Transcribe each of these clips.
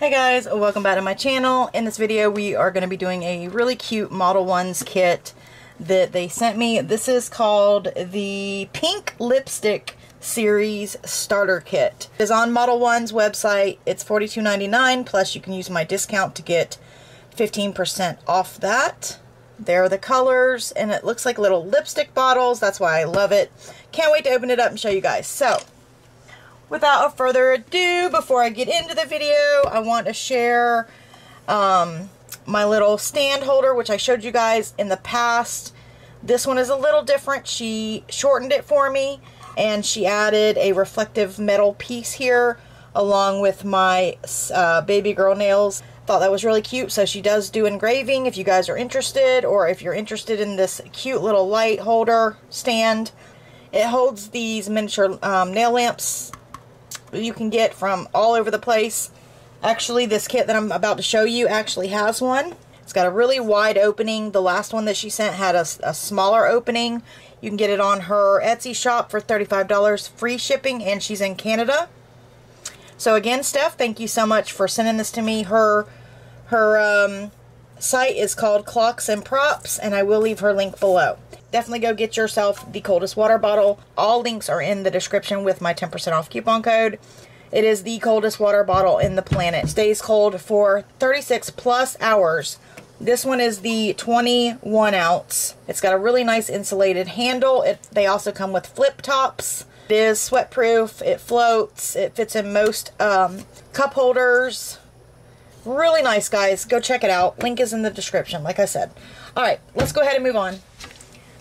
Hey guys, welcome back to my channel. In this video we are going to be doing a really cute ModelOnes kit that they sent me. This is called the Pink Lipstick Series Starter Kit. It is on ModelOnes website. It's $42.99 plus you can use my discount to get 15% off that. There are the colors and it looks like little lipstick bottles. That's why I love it. Can't wait to open it up and show you guys. So, without a further ado, before I get into the video, I want to share um, my little stand holder, which I showed you guys in the past. This one is a little different. She shortened it for me, and she added a reflective metal piece here, along with my uh, baby girl nails. Thought that was really cute, so she does do engraving if you guys are interested, or if you're interested in this cute little light holder stand. It holds these miniature um, nail lamps you can get from all over the place. Actually, this kit that I'm about to show you actually has one. It's got a really wide opening. The last one that she sent had a, a smaller opening. You can get it on her Etsy shop for $35 free shipping and she's in Canada. So again, Steph, thank you so much for sending this to me. Her her um, site is called Clocks and Props and I will leave her link below. Definitely go get yourself the coldest water bottle. All links are in the description with my 10% off coupon code. It is the coldest water bottle in the planet. Stays cold for 36 plus hours. This one is the 21 ounce. It's got a really nice insulated handle. It, they also come with flip tops. It is sweat proof. It floats. It fits in most um, cup holders. Really nice, guys. Go check it out. Link is in the description, like I said. All right, let's go ahead and move on.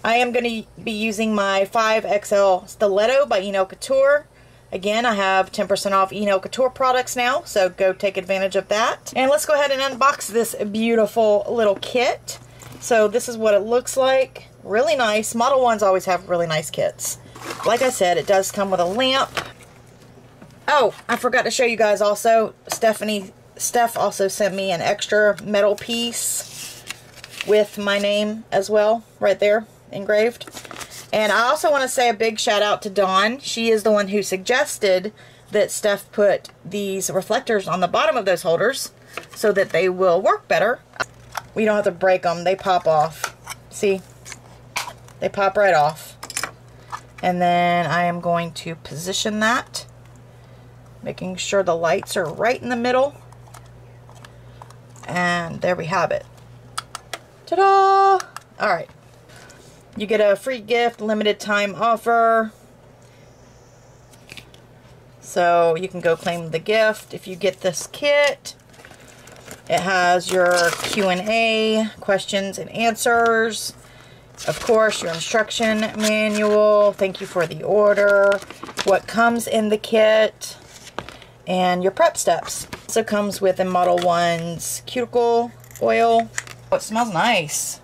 I am going to be using my 5XL Stiletto by Enail Couture. Again, I have 10% off Enail Couture products now, so go take advantage of that. And let's go ahead and unbox this beautiful little kit. So this is what it looks like. Really nice. ModelOnes always have really nice kits. Like I said, it does come with a lamp. Oh, I forgot to show you guys also, Stephanie, Steph also sent me an extra metal piece with my name as well, right there engraved. And I also want to say a big shout out to Dawn. She is the one who suggested that Steph put these reflectors on the bottom of those holders so that they will work better. We don't have to break them. They pop off. See? They pop right off. And then I am going to position that, making sure the lights are right in the middle. And there we have it. Ta-da! All right. You get a free gift, limited time offer. So you can go claim the gift if you get this kit. It has your Q&A, questions and answers. Of course, your instruction manual. Thank you for the order. What comes in the kit. And your prep steps. Also comes with a ModelOnes cuticle oil. Oh, it smells nice.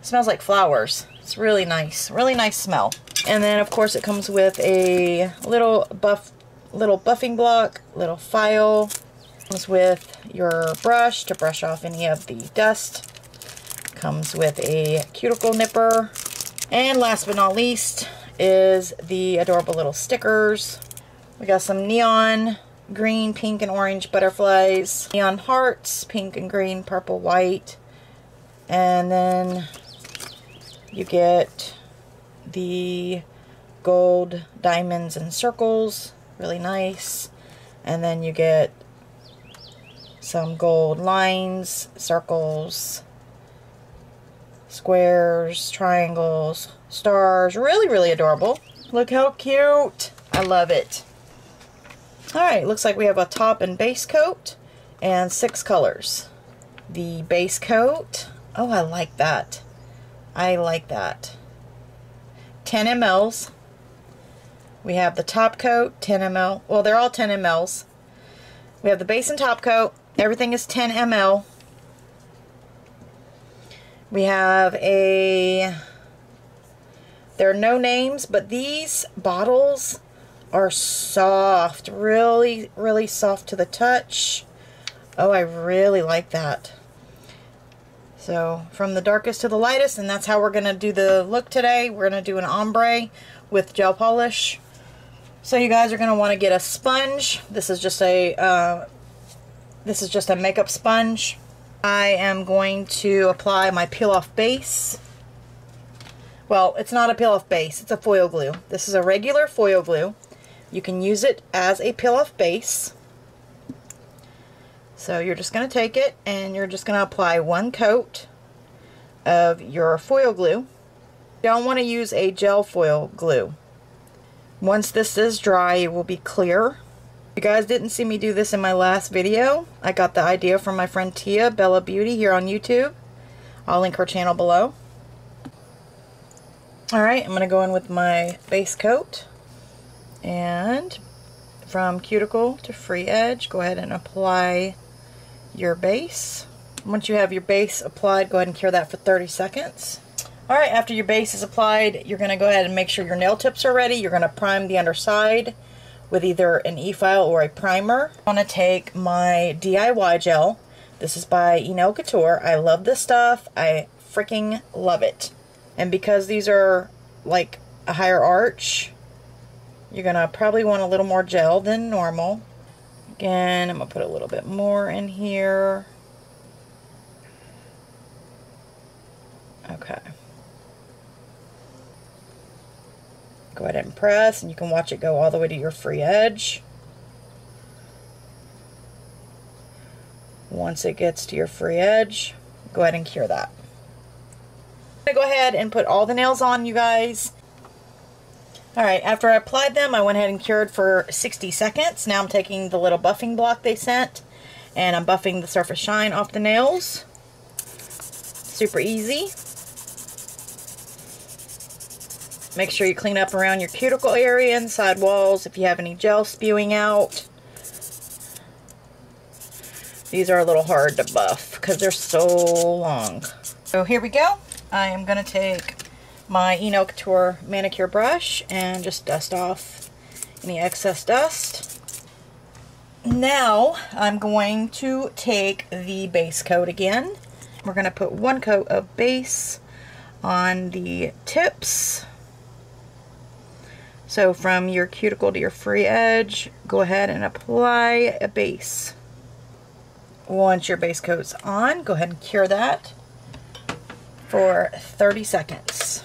It smells like flowers. It's really nice. Really nice smell. And then, of course, it comes with a little buff, little buffing block, little file. Comes with your brush to brush off any of the dust. Comes with a cuticle nipper. And last but not least is the adorable little stickers. We got some neon green, pink, and orange butterflies. Neon hearts, pink and green, purple, white. And then you get the gold diamonds and circles, really nice. And then you get some gold lines, circles, squares, triangles, stars. Really, really adorable. Look how cute. I love it. Alright, looks like we have a top and base coat and six colors. The base coat, oh I like that. I like that. 10 mLs. We have the top coat, 10 ml. Well, they're all 10 mLs. We have the base and top coat. Everything is 10 ml. We have a... There are no names, but these bottles are soft. Really, really soft to the touch. Oh, I really like that. So from the darkest to the lightest, and that's how we're going to do the look today. We're going to do an ombre with gel polish. So you guys are going to want to get a sponge. This is just a uh, this is just a makeup sponge. I am going to apply my peel off base. Well, it's not a peel off base, it's a foil glue. This is a regular foil glue. You can use it as a peel off base. So you're just going to take it and you're just going to apply one coat of your foil glue. You don't want to use a gel foil glue. Once this is dry, it will be clear. You guys didn't see me do this in my last video, I got the idea from my friend Tia, Bella Beauty, here on YouTube. I'll link her channel below. Alright, I'm going to go in with my base coat. And from cuticle to free edge, go ahead and apply your base. Once you have your base applied, go ahead and cure that for 30 seconds. Alright, after your base is applied, you're going to go ahead and make sure your nail tips are ready. You're going to prime the underside with either an e-file or a primer. I'm to take my DIY gel. This is by Enail Couture. I love this stuff. I freaking love it. And because these are like a higher arch, you're going to probably want a little more gel than normal. Again, I'm going to put a little bit more in here. Okay. Go ahead and press and you can watch it go all the way to your free edge. Once it gets to your free edge, go ahead and cure that. I'm going to go ahead and put all the nails on, you guys. Alright, after I applied them, I went ahead and cured for 60 seconds. Now I'm taking the little buffing block they sent, and I'm buffing the surface shine off the nails. Super easy. Make sure you clean up around your cuticle area and side walls if you have any gel spewing out. These are a little hard to buff because they're so long. So here we go. I am going to take my Enail Couture manicure brush and just dust off any excess dust. Now I'm going to take the base coat again. We're going to put one coat of base on the tips so from your cuticle to your free edge, go ahead and apply a base. Once your base coat's on, go ahead and cure that for 30 seconds.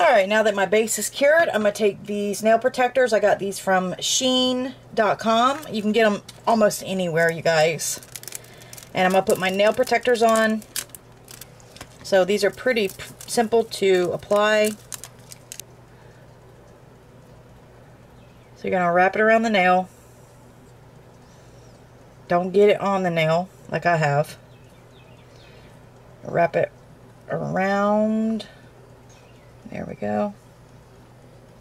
Alright, now that my base is cured, I'm going to take these nail protectors. I got these from Shein.com. You can get them almost anywhere, you guys. And I'm going to put my nail protectors on. So these are pretty simple to apply. So you're going to wrap it around the nail. Don't get it on the nail like I have. Wrap it around. There we go.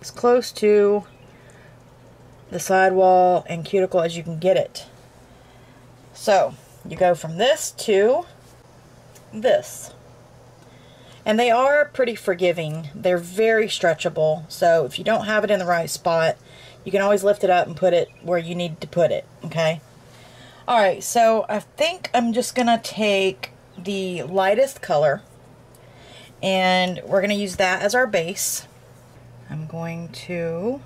As close to the sidewall and cuticle as you can get it. So you go from this to this. And they are pretty forgiving. They're very stretchable. So if you don't have it in the right spot, you can always lift it up and put it where you need to put it, okay? Alright, so I think I'm just going to take the lightest color and we're going to use that as our base. I'm going to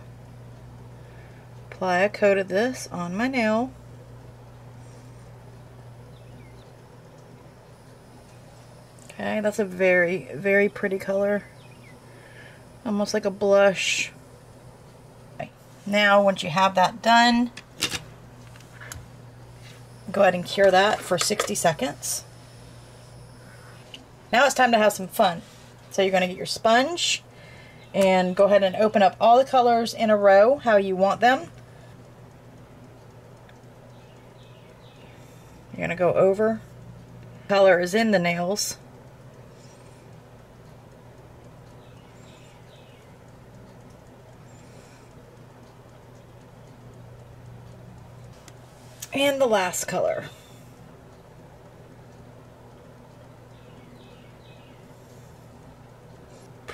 apply a coat of this on my nail. Okay, that's a very, very pretty color. Almost like a blush. Now, once you have that done, go ahead and cure that for 60 seconds. Now it's time to have some fun. So you're going to get your sponge and go ahead and open up all the colors in a row how you want them. You're going to go over. Color is in the nails. And the last color.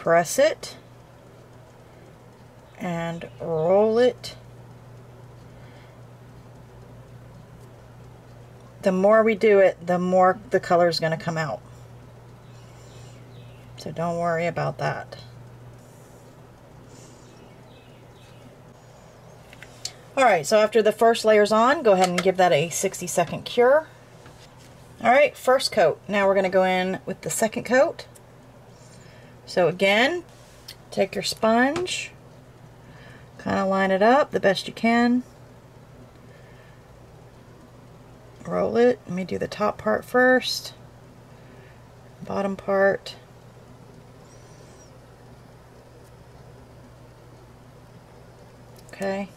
Press it and roll it. The more we do it, the more the color is going to come out. So don't worry about that. Alright, so after the first layer's on, go ahead and give that a 60 second cure. Alright, first coat. Now we're going to go in with the second coat. So again, take your sponge, kind of line it up the best you can. Roll it. Let me do the top part first, bottom part. Okay.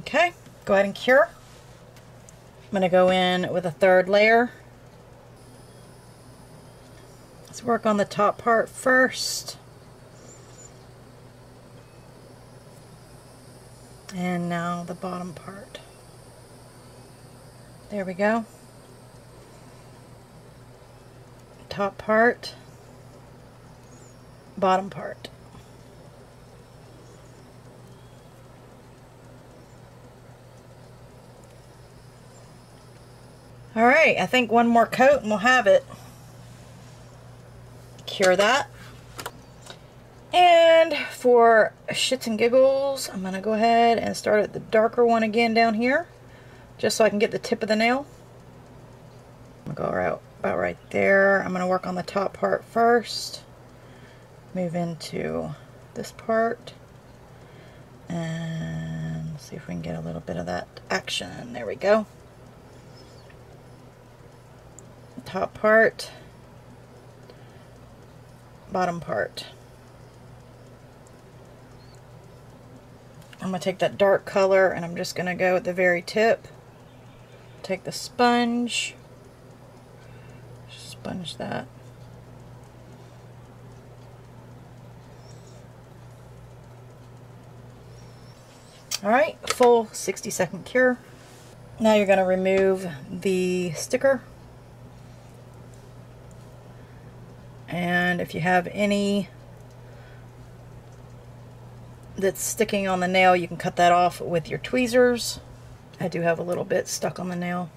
Okay, go ahead and cure. I'm going to go in with a third layer. Let's work on the top part first. And now the bottom part. There we go. Top part, bottom part. Alright, I think one more coat and we'll have it. Cure that. And for shits and giggles, I'm going to go ahead and start at the darker one again down here. Just so I can get the tip of the nail. I'm going to go right, about right there. I'm going to work on the top part first. Move into this part. And see if we can get a little bit of that action. There we go top part, bottom part. I'm going to take that dark color and I'm just going to go at the very tip. Take the sponge, sponge that. Alright, full 60 second cure. Now you're going to remove the sticker and if you have any that's sticking on the nail you can cut that off with your tweezers. I do have a little bit stuck on the nail.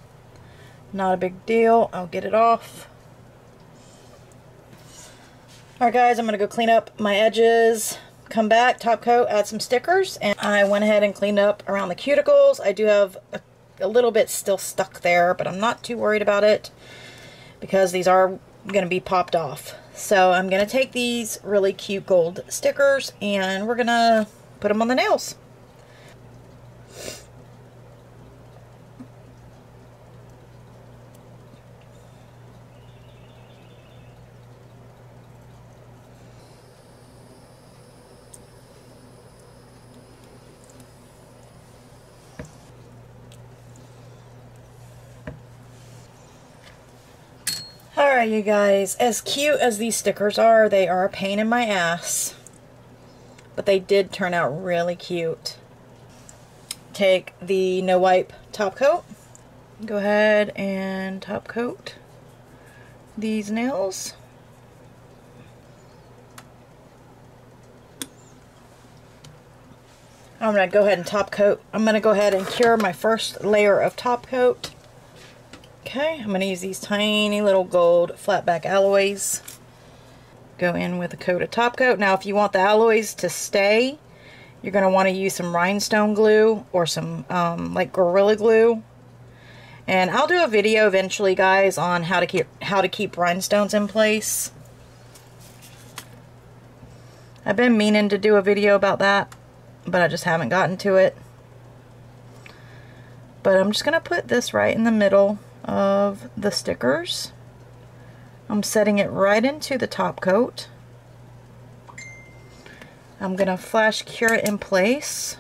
Not a big deal. I'll get it off. Alright guys I'm gonna go clean up my edges come back top coat add some stickers and I went ahead and cleaned up around the cuticles. I do have a, a little bit still stuck there but I'm not too worried about it because these are going to be popped off. So I'm going to take these really cute gold stickers and we're going to put them on the nails. You guys, as cute as these stickers are, they are a pain in my ass. But they did turn out really cute. Take the no wipe top coat. Go ahead and top coat these nails. I'm going to go ahead and top coat. I'm going to go ahead and cure my first layer of top coat. Okay, I'm going to use these tiny little gold flatback alloys. Go in with a coat of top coat. Now if you want the alloys to stay, you're going to want to use some rhinestone glue or some um, like Gorilla Glue. And I'll do a video eventually, guys, on how to keep how to keep rhinestones in place. I've been meaning to do a video about that, but I just haven't gotten to it. But I'm just going to put this right in the middle of the stickers. I'm setting it right into the top coat. I'm going to flash cure it in place.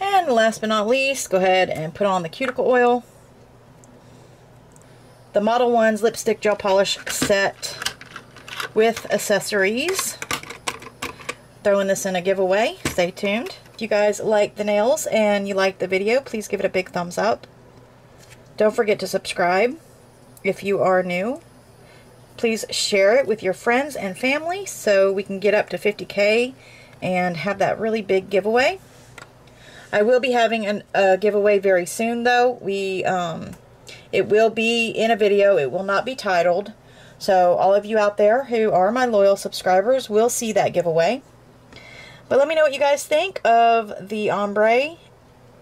And last but not least, go ahead and put on the cuticle oil. The Model Ones lipstick gel polish set with accessories. Throwing this in a giveaway. Stay tuned. If you guys like the nails and you like the video, please give it a big thumbs up. Don't forget to subscribe if you are new. Please share it with your friends and family so we can get up to 50k and have that really big giveaway. I will be having an, a giveaway very soon, though. We, um, it will be in a video. It will not be titled. So all of you out there who are my loyal subscribers will see that giveaway. But let me know what you guys think of the ombre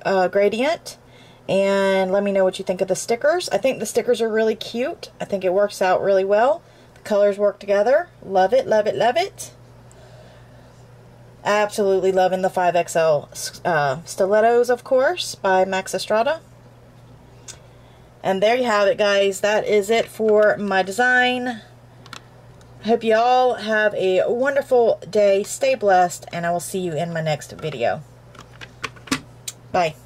uh, gradient. And let me know what you think of the stickers. I think the stickers are really cute. I think it works out really well. The colors work together. Love it, love it, love it. Absolutely loving the 5XL uh, stilettos, of course, by Max Estrada. And there you have it, guys. That is it for my design. I hope you all have a wonderful day. Stay blessed, and I will see you in my next video. Bye.